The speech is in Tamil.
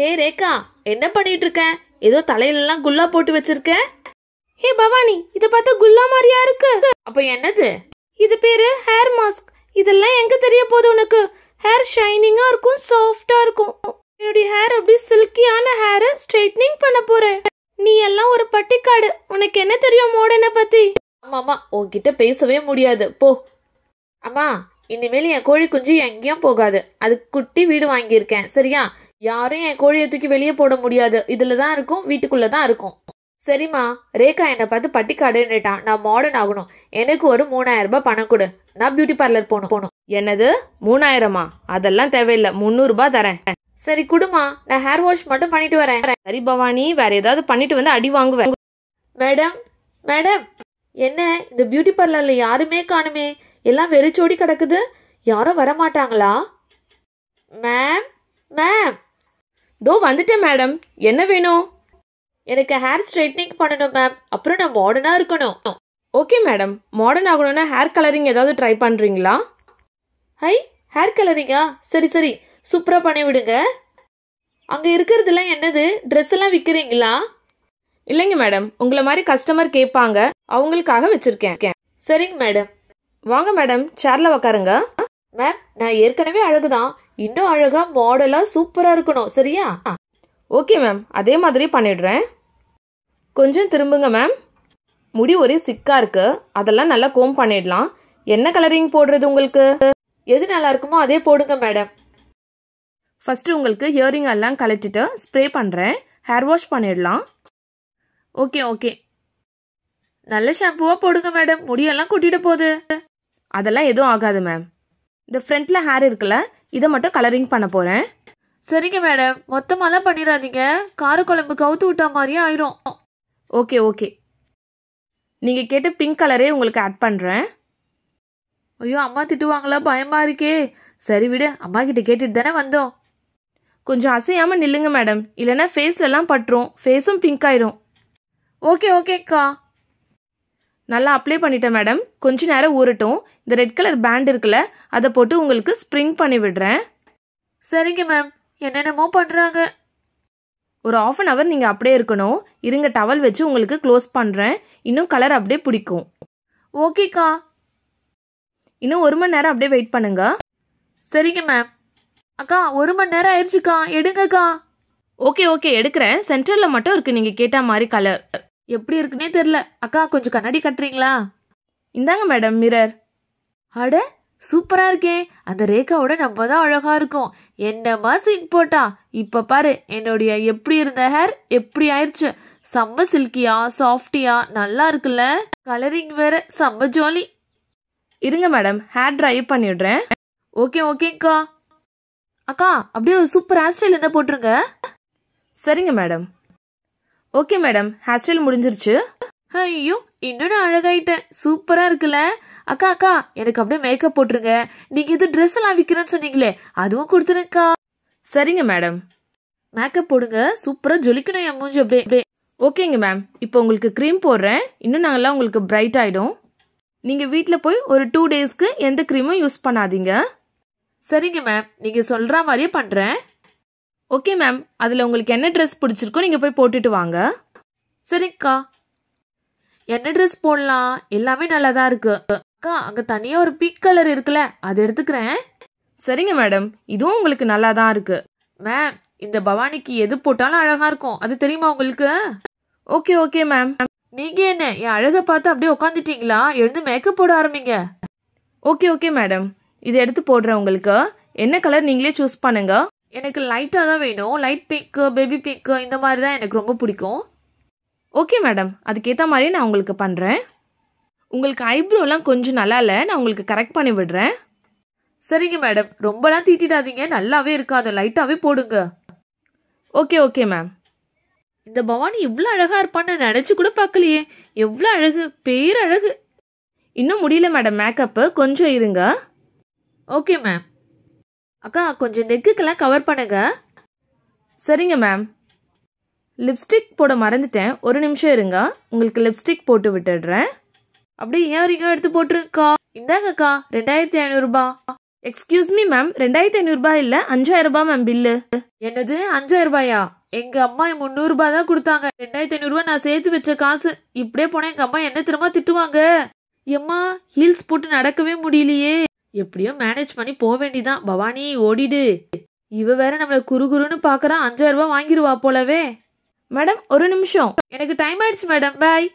ஹே ரேகா என்ன பண்ணிட்டு இருக்க ஏதோ தலையிலலாம் குல்லா போட்டு வச்சிருக்க? ஹே பவானி இத பார்த்தா குல்லா மாதிரியா இருக்கு. அப்ப என்னது? இது பேரு ஹேர் மாஸ்க் இதெல்லாம் எங்க தெரிய போகுது உனக்கு? ஹேர் ஷைனிங்கா இருக்கும் சாஃப்டா இருக்கும். என்னுடைய ஹேர் அப்படி சில்கியான ஹேர் ஸ்ட்ரைட்னிங் பண்ண போறேன். நீ எல்லாம் ஒரு பட்டிக்காடு. உனக்கு என்ன தெரியும் மோடனை பத்தி? ஆமாமா உன்கிட்ட பேசவே முடியாது. போ. அம்மா இனிமேல் என் கோழி குஞ்சு எங்கேயும் போகாது. அது குட்டி வீடு வாங்கியிருக்கேன். சரியா? யாரும் என் கோழியை தூக்கி வெளியே போட முடியாது. இதில் தான் இருக்கும் வீட்டுக்குள்ளே தான் இருக்கும். சரிம்மா ரேகா என்னை பார்த்து பட்டி கடைன்னுட்டான் நான் மாடர்ன் ஆகணும். எனக்கு ஒரு மூணாயிரம் ரூபாய் பணம் கொடு. நான் பியூட்டி பார்லர் போகணும். போகணும். என்னது? மூணாயிரமா? அதெல்லாம் தேவையில்லை. முந்நூறுபா தரேன். சரி குடுமா நான் ஹேர் வாஷ் மட்டும் பண்ணிட்டு வரேன். சரி பவானி. வேற ஏதாவது பண்ணிட்டு வந்து அடி வாங்குவேன். மேடம் மேடம் என்ன? இந்த பியூட்டி பார்லர்ல யாருமே காணுமே. எல்லாம் வெறிச்சோடி கிடக்குது. யாரும் வர மாட்டாங்களா மேம் மேம் தோ வந்துட்டேன் மேடம் என்ன வேணும்? எனக்கு ஹேர் ஸ்ட்ரைட்னிங் பண்ணணும் மேம் அப்புறம் நான் மாடர்னாக இருக்கணும். ஓகே மேடம் மாடர்ன் ஆகணும்னா ஹேர் கலரிங் ஏதாவது ட்ரை பண்ணுறீங்களா ஹை ஹேர் கலரிங்கா சரி சரி. சூப்பராக பண்ணி விடுங்க. அங்கே இருக்கிறதுலாம் என்னது? ட்ரெஸ் எல்லாம் விற்கிறீங்களா இல்லைங்க மேடம் உங்களை மாதிரி கஸ்டமர் கேட்பாங்க. அவங்களுக்காக வச்சுருக்கேன். சரிங்க மேடம் வாங்க மேடம் சேர்ல உக்காருங்க. மேம் நான் ஏற்கனவே அழகுதான். இன்னும் அழகா மாடலா சூப்பரா இருக்கணும் சரியா? ஓகே மேம் அதே மாதிரி பண்ணிடுறேன். கொஞ்சம் திரும்புங்க மேம் முடி ஒரே சிக்கா இருக்கு. அதெல்லாம் நல்லா கோம் பண்ணிடலாம். என்ன கலரிங் போடுறது உங்களுக்கு? எது நல்லா இருக்குமோ அதே போடுங்க மேடம் ஃபர்ஸ்ட் உங்களுக்கு ஹியரிங் எல்லாம் கழட்டிட்டு ஸ்ப்ரே பண்ணுறேன் ஹேர் வாஷ் பண்ணிடலாம். Okay okay. நல்ல ஷாம்புவா போடுங்க மேடம் முடியெல்லாம் கொட்டிட போகுது. அதெல்லாம் எதுவும் ஆகாது மேம் இந்த ஃப்ரண்ட்ல ஹேர் இருக்குல்ல இதை மட்டும் கலரிங் பண்ண போகிறேன் சரிங்க மேடம் மொத்தமாலாம் பண்ணிடாதீங்க. காரக்குழம்பு கவுத்து விட்டா மாதிரியே ஆயிரும். ஓகே ஓகே நீங்கள் கேட்ட பிங்க் கலரே உங்களுக்கு ஆட் பண்ணுறேன் ஐயோ அம்மா திட்டுவாங்களா? பயமா இருக்கே. சரி விடு. அம்மா கிட்ட கேட்டுட்டு தானே வந்தோம். கொஞ்சம் அசையாமல் நில்லுங்க மேடம் இல்லைன்னா ஃபேஸ்லலாம் பட்டுரும். ஃபேஸும் பிங்க் ஆயிரும். ஓகே ஓகேக்கா நல்லா அப்ளை பண்ணிட்டேன் மேடம் கொஞ்ச நேரம் ஊறட்டும். இந்த ரெட் கலர் பேண்ட் இருக்குல்ல அதை போட்டு உங்களுக்கு ஸ்ப்ரிங் பண்ணி விடுறேன். சரிங்க மேம் என்னென்னமோ பண்றாங்க. ஒரு ஆஃப் அன் ஹவர் நீங்கள் அப்படியே இருக்கணும். இருங்க டவல் வச்சு உங்களுக்கு க்ளோஸ் பண்ணுறேன் இன்னும் கலர் அப்படியே பிடிக்கும். ஓகேக்கா இன்னும் ஒரு மணி நேரம் அப்படியே வெயிட் பண்ணுங்க. சரிங்க மேம் அக்கா ஒரு மணி நேரம் ஆயிடுச்சுக்கா எடுங்கக்கா. ஓகே ஓகே எடுக்கிறேன். சென்டரில் மட்டும் இருக்கு நீங்கள் கேட்ட மாதிரி கலர் எப்படி இருக்குன்னே தெரியல. அக்கா கொஞ்சம் கண்ணாடி கட்டுறீங்களா? இந்தாங்க மேடம் மிரர் அட சூப்பரா இருக்கே. அந்த ரேகாவோட நம்ம தான் அழகா இருக்கும். என்னமா சீன் போட்டா? இப்ப பாரு என்னுடைய எப்படி இருந்த ஹேர் எப்படி ஆயிடுச்சு செம்ம சில்கியா சாஃப்டியா நல்லா இருக்குல்ல? கலரிங் வேற செம்ம ஜாலி இருங்க மேடம் ஹேர் ட்ரை பண்ணிடுறேன். ஓகே ஓகேக்கா அக்கா. அப்படியே ஒரு சூப்பர் ஹேர் ஸ்டைல் இருந்தா போட்டுருங்க. சரிங்க madam. Okay madam hair style முடிஞ்சிருச்சு. ஐயோ இன்னும் நான் அழகாயிட்டேன். சூப்பரா இருக்குல்ல? அக்கா அக்கா எனக்கு அப்படியே மேக்கப் போட்டுருங்க. நீங்க இது ட்ரெஸ் எல்லாம் விக்கிறேன்னு சொன்னீங்களே அதுவும் கொடுத்துருக்கா சரிங்க மேடம். மேக்கப் போடுங்க. சூப்பரா ஜொலிக்கணும் என் மூஞ்சி அப்படியே. அப்படியே. ஓகேங்க மேம். இப்போ உங்களுக்கு க்ரீம் போடுறேன். இன்னும் நாங்கள்லாம் உங்களுக்கு பிரைட் ஆகிடும் நீங்கள் வீட்டில் போய் ஒரு டூ டேஸ்க்கு எந்த க்ரீமும் யூஸ் பண்ணாதீங்க. சரிங்க மேம். நீங்க சொல்ற மாதிரியே பண்றேன். ஓகே மேம் அதில் உங்களுக்கு என்ன ட்ரெஸ் பிடிச்சிருக்கோ நீங்கள் போய் போட்டுட்டு வாங்க. சரிங்கக்கா என்ன ட்ரெஸ் போடலாம்? எல்லாமே நல்லா தான் இருக்கு. அக்கா அங்க தனியா ஒரு பிங்க் கலர் இருக்குல்ல அது எடுத்துக்கிறேன். சரிங்க மேடம் இதுவும் உங்களுக்கு நல்லா தான் இருக்கு. மேம் இந்த பவானிக்கு எது போட்டாலும் அழகா இருக்கும். அது தெரியுமா உங்களுக்கு? ஓகே ஓகே மேம் நீங்க என்ன? என் அழகை பார்த்து அப்படியே உட்காந்துட்டீங்களா எழுந்து மேக்கப் போட ஆரம்பிங்க. ஓகே ஓகே மேடம் இதை எடுத்து போடுறேன் உங்களுக்கு. என்ன கலர் நீங்களே சூஸ் பண்ணுங்க. எனக்கு லைட்டாக தான் வேணும். லைட் பிங்க்கு பேபி பிங்க்கு இந்த மாதிரி தான் எனக்கு ரொம்ப பிடிக்கும். ஓகே மேடம் அதுக்கேற்ற மாதிரியே நான் உங்களுக்கு பண்ணுறேன் உங்களுக்கு ஐப்ரோலாம் கொஞ்சம் நல்லா இல்லை. நான் உங்களுக்கு கரெக்ட் பண்ணி விடுறேன். சரிங்க மேடம் ரொம்பலாம் தீட்டிடாதீங்க. நல்லாவே இருக்காது. லைட்டாகவே போடுங்க. ஓகே ஓகே மேம் இந்த பவானி இவ்வளோ அழகாக இருப்பான்னு நினச்சி கூட பார்க்கலையே. எவ்வளோ அழகு. பேரழகு. இன்னும் முடியல மேடம் மேக்கப்பு கொஞ்சம் இருங்க. ஓகே மேம் அக்கா கொஞ்சம் நெக்குக்கெல்லாம் கவர் பண்ணுங்க. சரிங்க மேம் லிப்ஸ்டிக் போட மறந்துட்டேன். ஒரு நிமிஷம் இருங்க. உங்களுக்கு லிப்ஸ்டிக் போட்டு விட்டுடுறேன். அப்படியே இயரிங்கும் எடுத்து போட்டுருக்கா இந்தாங்கக்கா ரெண்டாயிரத்தி ஐநூறுபா எக்ஸ்கியூஸ் மீ மேம் ரெண்டாயிரத்தி ஐநூறுபா இல்ல அஞ்சாயிரம் ரூபாய் மேம் பில்லு என்னது அஞ்சாயிரம் ரூபாயா? எங்க அம்மா முந்நூறு ரூபாய் தான் கொடுத்தாங்க. ரெண்டாயிரத்தி ஐநூறு ரூபாய் நான் சேர்த்து வச்ச காசு. இப்படியே போனா எங்க அம்மா என்ன திரும்ப திட்டுவாங்க? எம்மா ஹீல்ஸ் போட்டு நடக்கவே முடியலையே. எப்படியோ மேனேஜ் பண்ணி போக வேண்டிதான். பவானி ஓடிடு. இவ வேற நம்மள குறுகுறுன்னு பாக்குறா அஞ்சாயிரம் ரூபாய் வாங்கிருவா போலவே. மேடம் ஒரு நிமிஷம். எனக்கு டைம் ஆயிடுச்சு மேடம். பாய்